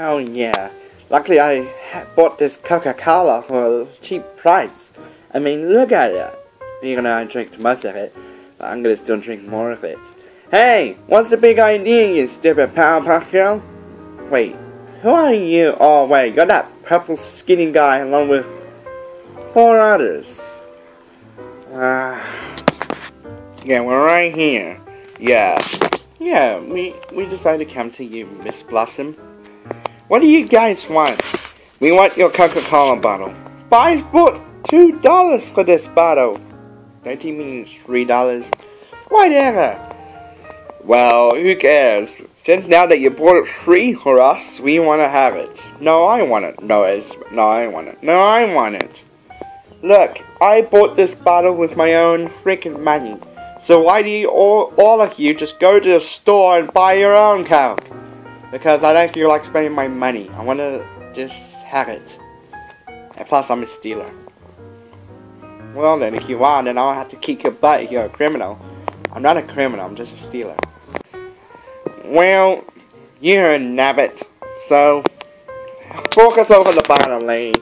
Oh yeah. Luckily I bought this Coca-Cola for a cheap price. I mean, look at it. You're gonna drink most of it, but I'm gonna still drink more of it. Hey, what's the big idea, you stupid Powerpuff Girl? Wait, who are you? Oh wait, you're that purple skinny guy along with four others. Ah, yeah, we're right here. Yeah, yeah, we we decided to come to you, Miss Blossom. What do you guys want? We want your Coca-Cola bottle. Five foot two dollars for this bottle. Don't you mean three dollars? Whatever. Well, who cares? Since now that you bought it free for us, we want to have it. No, I want it. No, it's no, I want it. No, I want it. Look, I bought this bottle with my own freaking money. So why do you all, all of you just go to the store and buy your own Coke? Because I don't feel like spending my money. I want to just have it. And plus, I'm a stealer. Well then, if you are, then I'll have to kick your butt if you're a criminal. I'm not a criminal, I'm just a stealer. Well, you're a Nabbit, so focus over the bottom lane.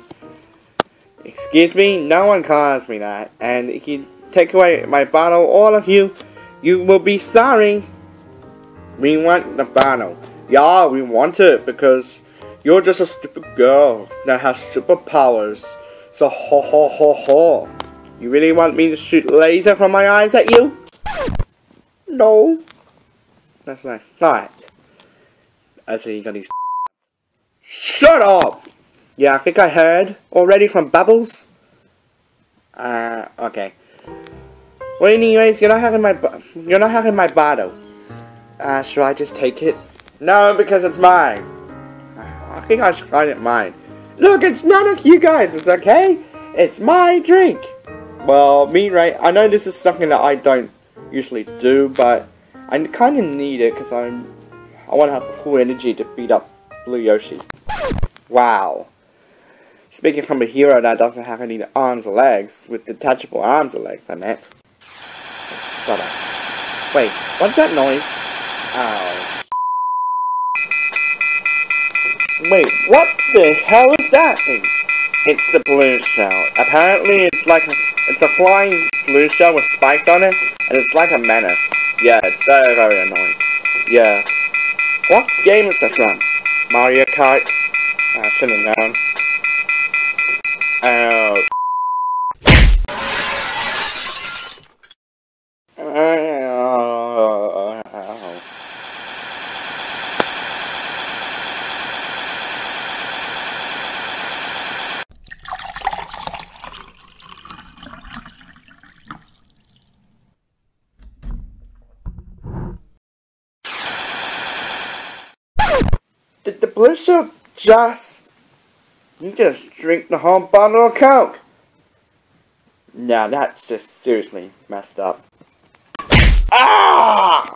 Excuse me, no one calls me that, and if you take away my bottle, all of you, you will be sorry. We want the bottle. Yeah, we want it because you're just a stupid girl that has superpowers. So ho ho ho ho. You really want me to shoot laser from my eyes at you? No. That's nice. Not. Actually, you got these. Shut up! Yeah, I think I heard already from Bubbles. Uh, okay. Well, anyways, you're not having my you're not having my bottle. Uh, should I just take it? No, because it's mine. I think I should find it mine. Look, it's none of you guys. It's okay. It's my drink. Well, me, right? I know this is something that I don't usually do, but I kind of need it because I'm I want to have full energy to beat up Blue Yoshi. Wow. Speaking from a hero that doesn't have any arms or legs, with detachable arms or legs, I meant. Wait, what's that noise? Ow. Wait, what the hell is that thing? It's the blue shell. Apparently it's like a, it's a flying blue shell with spikes on it, and it's like a menace. Yeah, it's very, very annoying. Yeah. What game is this from? Mario Kart? I should have known. Oh. Blizzard just you just drink the whole bottle of Coke. Now that's just seriously messed up. Ah!